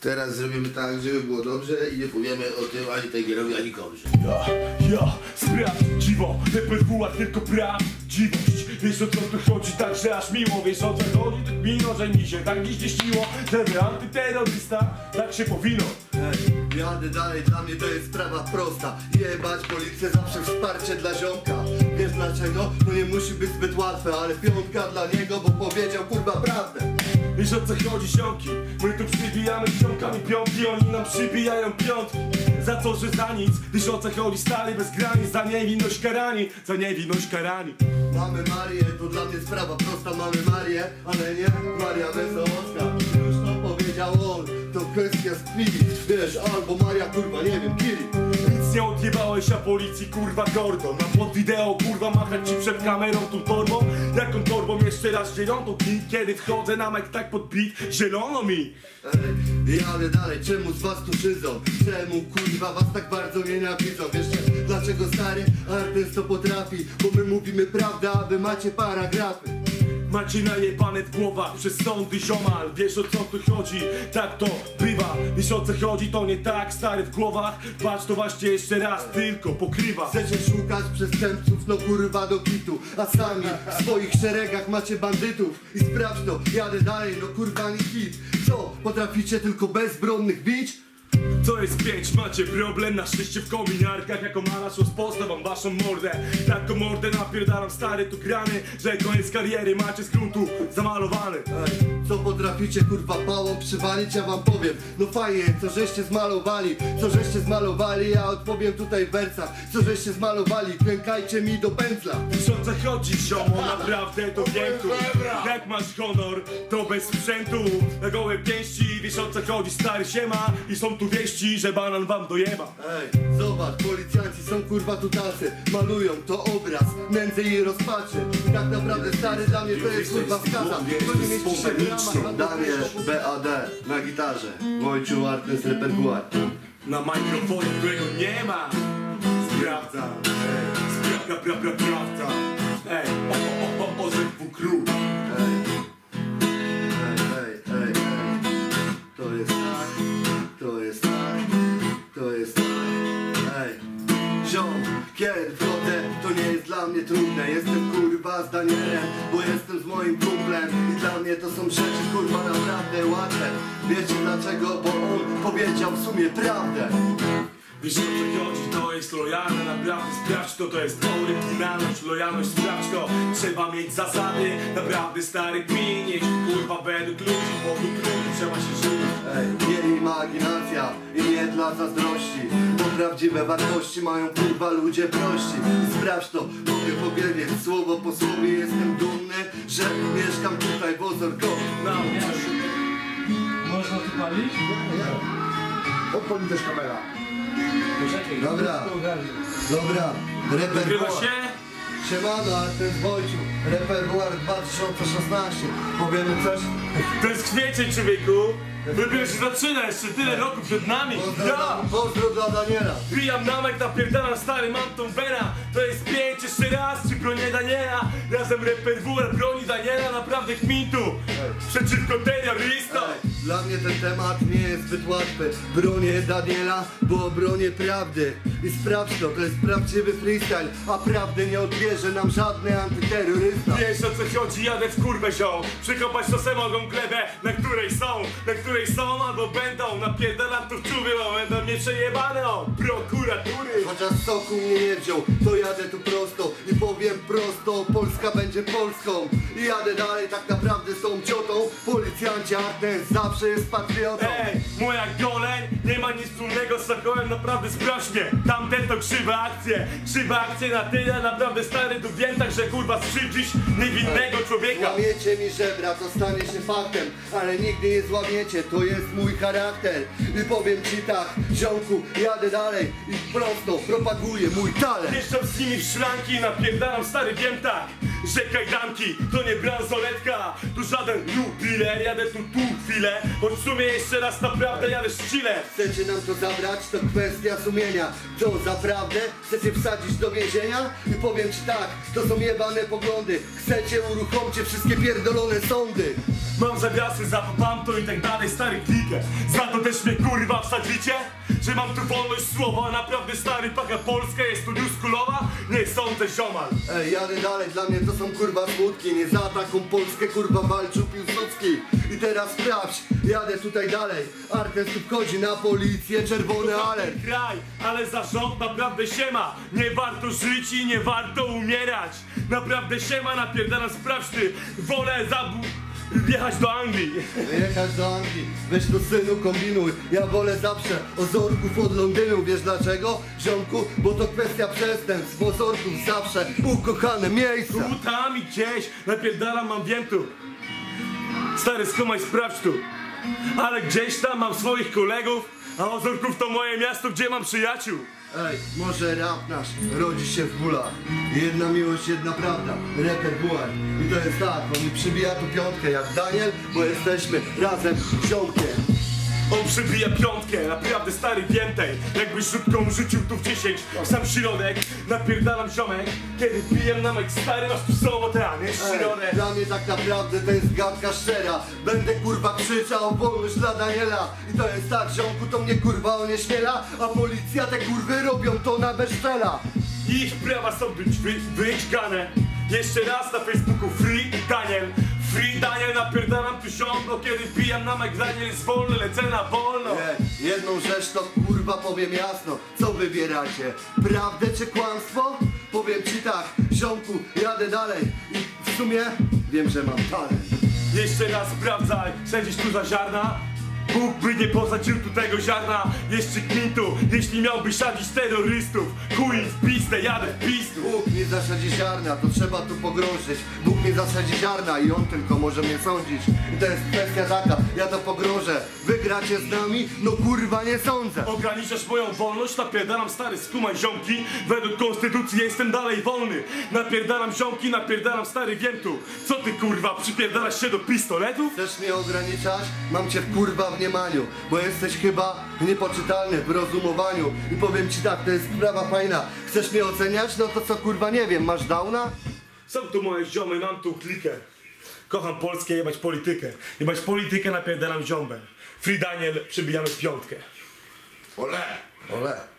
Teraz zrobimy tak, żeby było dobrze i nie powiemy o tym ani Tigerowi, ani komuś. Ja, ja, sprawdź, dziwo, repertuar tylko prawdziwość. Wiesz o co tu chodzi, tak że aż miło Wiesz o co chodzi, tak mimo, że mi się tak dziś nie śniło Żeby antyterrorysta, tak się powinno. Ej, jadę dalej, dla mnie to jest sprawa prosta. Jebać policję, zawsze wsparcie dla ziomka. Wiesz dlaczego? To nie musi być zbyt łatwe Ale piątka dla niego, bo powiedział kurwa prawdę Wiesz o co chodzi, My tu przybijamy ziomkami piątki Oni nam przybijają piątki. Za co, że za nic? Wiesz o co chodzi, stary bez granic Za niewinność karani, za niewinność karani. Mamy Marię, to dla mnie sprawa prosta Mamy Marię, ale nie Maria Wesołowska Już to powiedział on, to kwestia z Wiesz, albo Maria kurwa, nie wiem, Kili Nie odjebałeś, a policji kurwa gordon Na pod wideo kurwa machać ci przed kamerą tą torbą Jaką torbą jeszcze raz zieloną I kiedy wchodzę na mek tak pod beat Zielono mi Ej, jadę dalej, czemu z was tu szydzą? Czemu kurwa was tak bardzo nienawidzą? Wiesz dlaczego stary artyst to potrafi? Bo my mówimy prawdę, a wy macie paragrafy Macie najebane w głowach przez sądy ziomal. Wiesz o co tu chodzi, tak to bywa. Wiesz o co chodzi, to nie tak stary w głowach. Patrz to właśnie jeszcze raz, tylko pokrywa. Chcecie szukać przestępców, no kurwa do kitu. A sami w swoich szeregach macie bandytów. I sprawdź to, jadę dalej, no kurwa nie hit. Co, potraficie tylko bezbronnych bić? Co jest pięć, macie problem. Na szczęście w kominiarkach Jako malarz rozpozna wam waszą mordę. Taką mordę napierdalam stary tu grany Że koniec kariery macie z gruntu zamalowany. Ej, potraficie kurwa pałą przywalić, ja wam powiem. No fajnie, co żeście zmalowali, co żeście zmalowali Ja odpowiem tutaj w wersach, co żeście zmalowali Klękajcie mi do pędzla. Co chodzi ziomo, naprawdę to wiem tu Jak masz honor, to bez sprzętu. Na gołe pięści, wiesz o co chodzi stary siema I są tu wieści, że banan wam dojeba. Ej, zobacz, policjanci są kurwa tu tacy. Malują to obraz, nędzy i rozpaczy. Tak naprawdę stary dla mnie to jest kurwa skaza To nie mieści się w ramach Daniel, BAD, na gitarze. Wojciu, Artes, Repertuar Na mikrofonie, którego nie ma. Sprawdzam, ej, sprawdza, pra, pra, prawda Ej, o, o, o, o, o, rzekł król. Ej, moim kumplem. I dla mnie to są rzeczy kurwa naprawdę łatwe. Wiecie dlaczego? Bo on powiedział w sumie prawdę. Wiesz o co chodzi, to jest lojalne, naprawdę sprawdź to, to jest oryginalność, lojalność, sprawdź to. Trzeba mieć zasady, naprawdę stary kminić Kurwa według ludzi, według ludzi trzeba się żyć. Ej, nie imaginacja i nie dla zazdrości Bo prawdziwe wartości mają kurwa ludzie prości. Sprawdź to, mogę powiedzieć słowo po słowie Jestem dumny, Można tu palić? Odpali też kamera. Dobra. Dobra, repertuar się? Siemano, ale to jest Wojciu Repertuar 2016 Powiemy coś? To jest kwiecień człowieku. Dopiero się zaczyna, jeszcze tyle roku przed nami. Ja! Pozdro, dla Daniela. Pijam namek, napierdalam stary, mam tą wena To jest pięć jeszcze raz, czy bronię Daniela. Razem reperwuar broni Daniela, naprawdę kmintu. Przeciwko terrorystom Ej, Dla mnie ten temat nie jest zbyt łatwy. Bronię Daniela, bo bronię prawdy. I sprawdź to, to jest prawdziwy freestyle A prawdy nie odbierze nam żadny antyterrorysta. Wiesz o co chodzi, jadę w kurwę zią Przekopać to se mogą glebę, na której są Na której są albo będą. Napierdalam tu w czuwie, bo będą mnie przejebane od prokuratury. Chociaż soku mnie nie wziął, to jadę tu prosto I powiem prosto, Polska będzie Polską. I jadę dalej, tak naprawdę tą ciotą. Policjanci Artes zawsze jest patriotą. Ej, moja goleń nie ma nic wspólnego z Sokołem, naprawdę sprawdź mnie Tamten to krzywe akcje, krzywe akcje na tyle Naprawdę stary tu wiem tak, że kurwa skrzywdzisz niewinnego człowieka. Łamiecie mi żebra, to stanie się faktem Ale nigdy nie złamiecie, to jest mój charakter. I powiem ci tak, ziomku, jadę dalej I prosto propaguję mój talent. Wjeżdżam z nimi w szranki i napierdalam stary wiem tak że kajdanki to nie bransoletka. Tu żaden jubiler, jadę tu tu chwilę Choć w sumie jeszcze raz naprawdę jadę szczile Chcecie nam to zabrać, to kwestia sumienia. To zaprawdę? Chcecie wsadzić do więzienia? I powiem ci tak, to są jebane poglądy. Chcecie uruchomcie wszystkie pierdolone sądy. Mam zawiasy, zapapam to i tak dalej, stary klikę Za to też mnie kurwa wsadzicie? Że mam tu wolność słowa, naprawdę stary paka Polska jest tu newskulowa? Nie sądzę ziomal. Ej, jadę dalej, dla mnie to są kurwa smutki. Nie za taką Polskę kurwa walczył Piłsudski. I teraz sprawdź, jadę tutaj dalej. Artes tu wchodzi na policję, czerwony alert. kraj, ale za rząd naprawdę się ma. Nie warto żyć i nie warto umierać. Naprawdę się ma, napierdalam, sprawdź ty. Wolę zabu... jechać do Anglii. Jechać do Anglii, weź to synu kombinuj. Ja wolę zawsze ozorków od Londynu. Wiesz dlaczego? Ziomku, bo to kwestia przestępstw. Ozorków zawsze ukochane miejsca. Tu, tam i gdzieś. Napierdalam, mam wiem tu. Stary, skumaj, sprawdź tu. Ale gdzieś tam mam swoich kolegów A Ozorków to moje miasto, gdzie mam przyjaciół Ej, może rap nasz rodzi się w bólach? Jedna miłość, jedna prawda, reper Bułaj I to jest tak, on mi przybija tu piątkę jak Daniel Bo jesteśmy razem ziomkiem On przybija piątkę, naprawdę stary więcej Jakbyś rzutką rzucił tu w 10 w sam środek Napierdalam ziomek. Kiedy pijem na mek stary masz tu sobotę, a nie środę dla mnie tak naprawdę to jest gadka szczera. Będę kurwa krzyczał wolność dla Daniela. I to jest tak, ziomku to mnie kurwa onieśmiela A policja te kurwy robią to na bezczela. Ich prawa są być wy, wyćgane. Jeszcze raz na Facebooku Free Daniel Free Daniel napierdalam tu ziomko Kiedy pijam na mek Daniel jest wolny, lecę na wolno Nie, jedną rzecz to kurwa powiem jasno Co wybieracie? Prawdę czy kłamstwo? Powiem ci tak, ziomku, jadę dalej I w sumie wiem, że mam talent Jeszcze raz sprawdzaj, sędzisz tu za ziarna? Bóg by nie posadził tu tego ziarna Jeszcze kwintu, jeśli miałby sadzić terrorystów Chuj w pistę, jadę w pistu Bóg nie zasadzi ziarna, to trzeba tu pogrążyć. Bóg nie zasadzi ziarna i on tylko może mnie sądzić. I to jest kwestia taka, ja to pogrążę. Wygracie z nami? No kurwa nie sądzę. Ograniczasz moją wolność, napierdalam stary skumaj ziomki. Według konstytucji jestem dalej wolny. Napierdalam ziomki, napierdalam stary wiem tu. Co ty kurwa, przypierdalasz się do pistoletów? Chcesz mnie ograniczać? Mam cię kurwa w niemaniu Bo jesteś chyba niepoczytalny w rozumowaniu. I powiem ci tak, to jest sprawa fajna. Chcesz mnie oceniać? No to co kurwa nie wiem, masz downa? Są tu moje ziomy, mam tu klikę. Kocham Polskę, jebać politykę. Jebać politykę, napierdalam ziombę. Free Daniel, przybijamy w piątkę. Ole! Ole